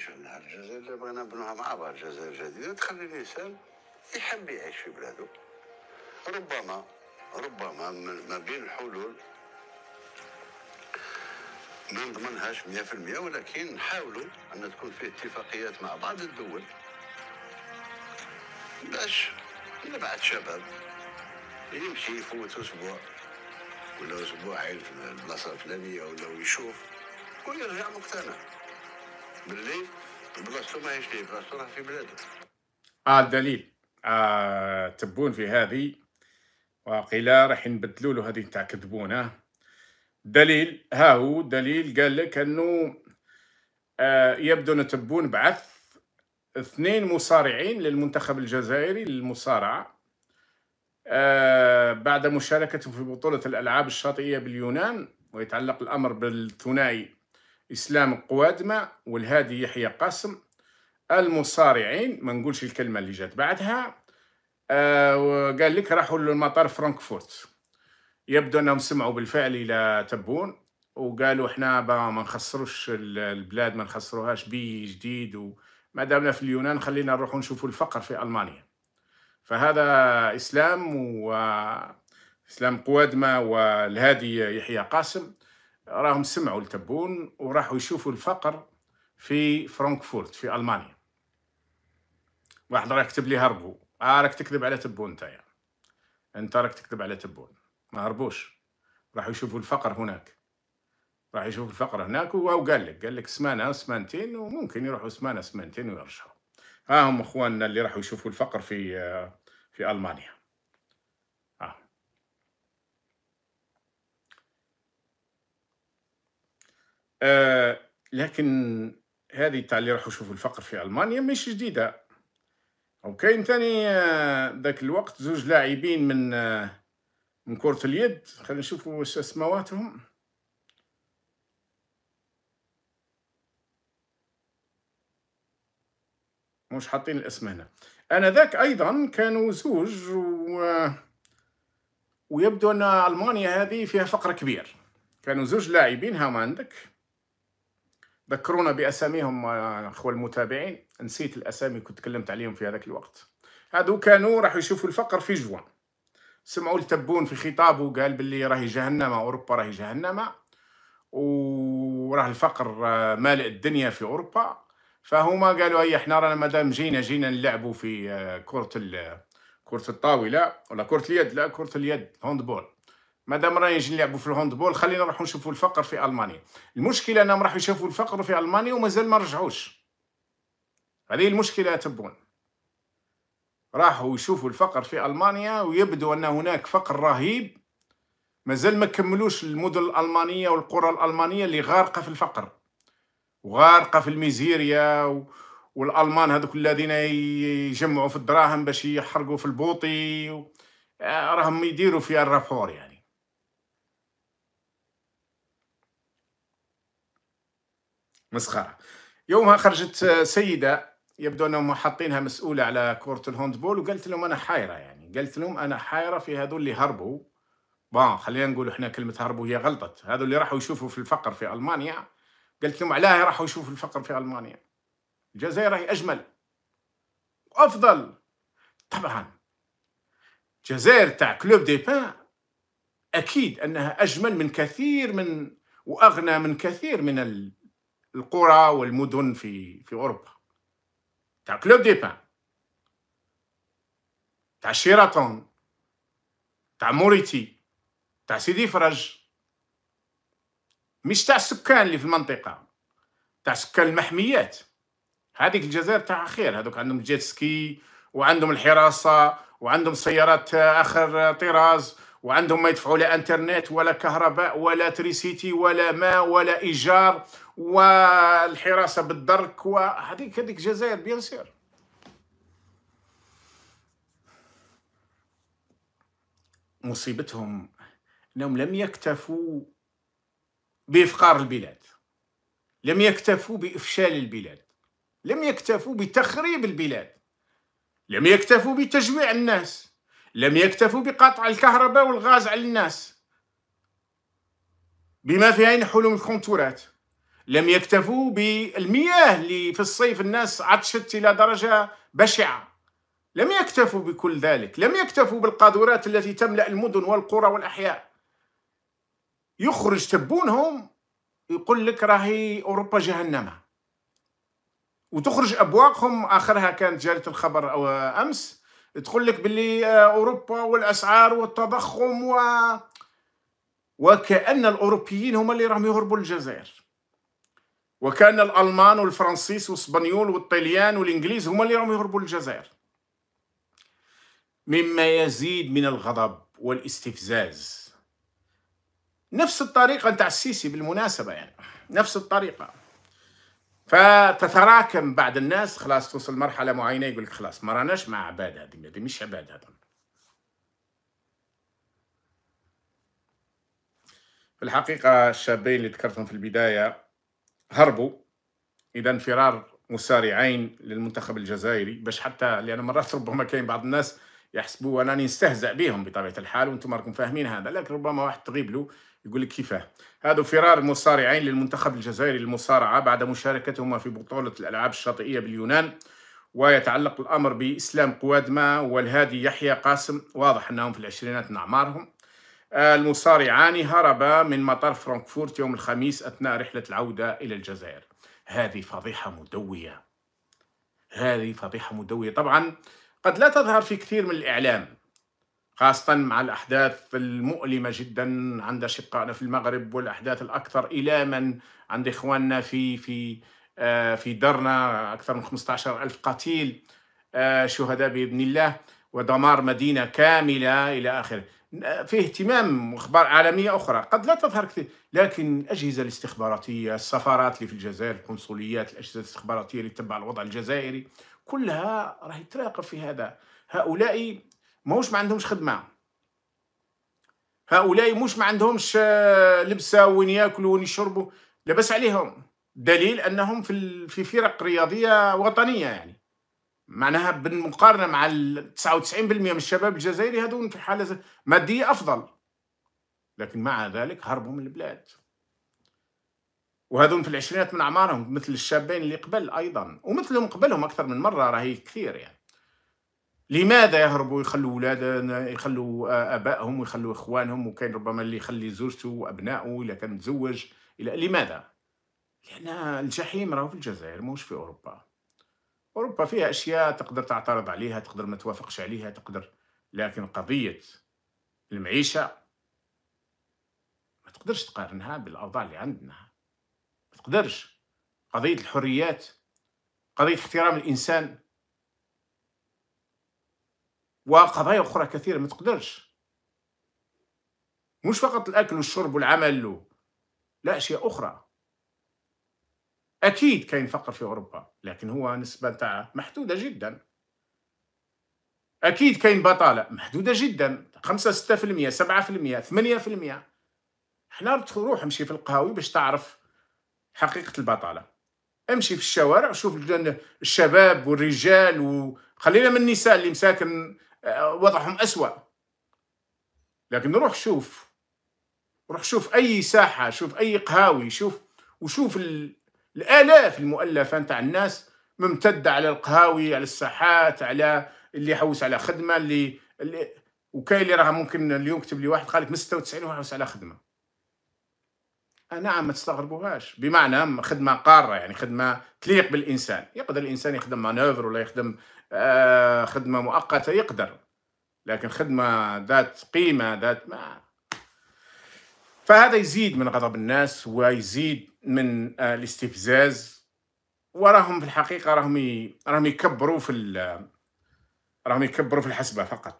نشأنها الجزائر اللي بغينا نبنوها مع بعض جزائر جديدة تخلي الإنسان يحب يعيش في بلاده ربما ربما ما بين الحلول ما نضمنهاش 100% ولكن نحاولوا أن تكون في اتفاقيات مع بعض الدول. باش نبعث شباب يمشي يفوت أسبوع ولا أسبوعين في البلاصة الفلانية ولا يشوف ويرجع مقتنع. باللي بلاصتو ماهيش ليه بلاصتو راه في بلاده آه الدليل. آه تبون في هذه. وقيل راح نبدلوا له هذه تاع كذبونه دليل ها هو دليل قال لك إنه آه يبدو ان تبون بعث اثنين مصارعين للمنتخب الجزائري للمصارعة آه بعد مشاركته في بطولة الألعاب الشاطئية باليونان ويتعلق الأمر بالثنائي إسلام قوادمة والهادي يحيى قاسم المصارعين ما نقولش الكلمة اللي جات بعدها آه وقال لك راحوا للمطار فرانكفورت. يبدو أنهم سمعوا بالفعل إلى تبون وقالوا إحنا ما نخسروش ال- البلاد ما نخسروهاش بي جديد وما دامنا في اليونان خلينا نروحوا نشوفوا الفقر في ألمانيا. فهذا إسلام و إسلام قوادمة والهادي يحيى قاسم. راهم سمعوا لتبون وراحوا يشوفوا الفقر في فرانكفورت في ألمانيا. واحد راه يكتب لي هربوا آه راك تكذب على تبون انت يعني. أنت راك تكذب على تبون. ما هربوش. راحوا يشوفوا الفقر هناك. راح يشوفوا الفقر هناك وهو قال لك قال لك سمانه سمانتين وممكن يروحوا سمانه سمانتين ويرجعوا. ها هم أخواننا اللي راحوا يشوفوا الفقر في آه، في ألمانيا. آه لكن هذه تاع اللي راحوا يشوفوا الفقر في ألمانيا مش جديدة. وكاين ثاني آه، ذاك الوقت زوج لاعبين من آه، من كرة اليد خلينا نشوفوا واش أسماواتهم. مش حاطين الأسم هنا. أنا ذاك أيضا كانوا زوج و... ويبدو أن ألمانيا هذه فيها فقر كبير. كانوا زوج لاعبين ها ما عندك؟ ذكرونا بأساميهم آه، أخوة المتابعين. نسيت الأسامي كنت تكلمت عليهم في هذاك الوقت. هادو كانوا راح يشوفوا الفقر في جوان. سمعوا التبون في خطابه قال باللي راهي جهنم أوروبا راهي جهنم وراه الفقر آه، مالئ الدنيا في أوروبا. فهما قالوا هيا إحنا رانا مادام جينا جينا نلعبوا في آه، كرة ال- كرة الطاولة ولا كرة اليد لا كرة اليد هوندبول. مادام رانا نجي نلعبوا في الهوندبول خلينا نروحوا نشوفوا الفقر في ألمانيا. المشكلة أنهم راحوا يشوفوا الفقر في ألمانيا ومازال ما رجعوش. هذه المشكلة يا تبون. راحوا يشوفوا الفقر في ألمانيا ويبدو أن هناك فقر رهيب. مازال ما كملوش المدن الألمانية والقرى الألمانية اللي غارقة في الفقر. وغارقة في الميزيريا و... والألمان هذوك الذين يجمعوا في الدراهم باش يحرقوا في البوطي و... آه، راهم يديروا في الرابور يعني. مسخرة. يومها خرجت آه، سيدة يبدو أنهم حاطينها مسؤولة على كره الهوندبول وقالت لهم أنا حايرة يعني. قالت لهم أنا حايرة في هذول اللي هربوا. بون خلينا نقول إحنا كلمة هربوا هي غلطت. هذول اللي راحوا يشوفوا في الفقر في ألمانيا. قلت لهم علاه راحوا يشوفوا الفقر في ألمانيا. الجزائر هي أجمل. وأفضل. طبعا. الجزائر تاع Club des Pins أكيد أنها أجمل من كثير من وأغنى من كثير من ال- القرى والمدن في في أوروبا. تاع Club des Pins. تاع شيراتون تاع موريتي. تاع سيدي فرج. مش تاع السكان اللي في المنطقة. تاع سكان المحميات. هذيك الجزائر تاع خير. هذوك عندهم jet ski وعندهم الحراسة وعندهم سيارات آخر طراز وعندهم ما يدفعوا لا انترنت ولا كهرباء ولا électricité ولا ماء ولا إيجار والحراسة بالدرك وهذيك هذيك الجزائر bien sûr. مصيبتهم إنهم لم يكتفوا بإفقار البلاد. لم يكتفوا بإفشال البلاد. لم يكتفوا بتخريب البلاد. لم يكتفوا بتجويع الناس. لم يكتفوا بقطع الكهرباء والغاز على الناس. بما فيها ينحوا لهم الكونتورات لم يكتفوا بالمياه اللي في الصيف الناس عطشت إلى درجة بشعة. لم يكتفوا بكل ذلك. لم يكتفوا بالقاذورات التي تملأ المدن والقرى والأحياء. يخرج تبونهم يقول لك راهي أوروبا جهنم. وتخرج أبواقهم. آخرها كانت جارية الخبر أو أمس. تقول لك باللي أوروبا والأسعار والتضخم و وكأن الأوروبيين هم اللي راهم يهربوا للجزائر. وكأن الألمان والفرنسيس والإسبانيول والطليان والإنجليز هم اللي راهم يهربوا للجزائر. مما يزيد من الغضب والاستفزاز. نفس الطريقة نتاع السيسي بالمناسبة يعني. نفس الطريقة. فتتراكم بعد الناس خلاص توصل مرحلة معينة يقول لك خلاص ما راناش مع عباد هذه هذه مش عباد هذا في الحقيقة الشابين اللي ذكرتهم في البداية هربوا إذا فرار مسارعين للمنتخب الجزائري باش حتى لأن مرات ربما كاين بعض الناس يحسبوا انني نستهزأ بهم بطبيعة الحال وأنتم راكم فاهمين هذا. لكن ربما واحد تغيب له يقول لك كيفاه. هذا فرار المصارعين للمنتخب الجزائري للمصارعة بعد مشاركتهما في بطولة الألعاب الشاطئية باليونان ويتعلق الأمر بإسلام قوادمه والهادي يحيى قاسم. واضح أنهم في العشرينات من أعمارهم. المصارعان هربا من مطار فرانكفورت يوم الخميس أثناء رحلة العودة إلى الجزائر. هذه فضيحة مدوية. هذه فضيحة مدوية. طبعا قد لا تظهر في كثير من الإعلام خاصة مع الأحداث المؤلمة جدا عند أشقائنا في المغرب والأحداث الأكثر إلاما عند إخواننا في في آه، في درنا أكثر من 15 ألف قتيل آه، شهداء بإذن الله ودمار مدينة كاملة إلى آخره. في اهتمام أخبار عالمية أخرى. قد لا تظهر كثير لكن الأجهزة الاستخباراتية السفارات اللي في الجزائر القنصليات الأجهزة الاستخباراتية اللي تتبع الوضع الجزائري كلها راح تراقب في هذا. هؤلاء ماهوش ما عندهمش خدمة. هؤلاء مش ما عندهمش آه، لبسة وين يأكلوا وين يشربوا. لبس عليهم. دليل أنهم في في فرق رياضية وطنية يعني. معناها بالمقارنة مع 99% من الشباب الجزائري هذون في حالة مادية أفضل. لكن مع ذلك هربوا من البلاد. وهذون في العشرينات من أعمارهم مثل الشابين اللي قبل أيضا. ومثلهم قبلهم أكثر من مرة راهي كثير يعني. لماذا يهربوا؟ يخلوا اولادنا يخلوا آبائهم ويخلوا إخوانهم وكاين ربما اللي يخلي زوجته وأبنائه اذا كان متزوج. لماذا؟ لأن الجحيم راهو في الجزائر مش في أوروبا. اوروبا فيها أشياء تقدر تعترض عليها تقدر ما توافقش عليها تقدر لكن قضية المعيشة ما تقدرش تقارنها بالأوضاع اللي عندنا. تقدرش. قضية الحريات قضية احترام الإنسان وقضايا أخرى كثيرة ما تقدرش. مش فقط الأكل والشرب والعمل. لا أشياء أخرى. أكيد كاين فقر في أوروبا لكن هو نسبة تاع محدودة جدا. أكيد كاين بطالة محدودة جدا 5 6% 7% 8% إحنا روح امشي في القهاوي باش تعرف حقيقة البطالة. امشي في الشوارع وشوف الشباب والرجال وخلينا من النساء اللي مساكن آه، وضعهم أسوأ. لكن روح شوف روح شوف أي ساحة شوف أي قهاوي شوف وشوف الآلاف المؤلفة نتاع الناس ممتدة على القهاوي على الساحات على اللي يحوس على خدمة اللي, اللي وكاين اللي راه ممكن اليوم كتب لي واحد قال لك من 96 وحوس على خدمة. نعم ما تستغربوهاش. بمعنى خدمة قارة يعني خدمة تليق بالإنسان. يقدر الإنسان يخدم مانوفر ولا يخدم آه خدمة مؤقتة يقدر. لكن خدمة ذات قيمة ذات ما. فهذا يزيد من غضب الناس ويزيد من آه الاستفزاز. وراهم في الحقيقة راهم راهم يكبروا في راهم يكبروا في الحسبة فقط.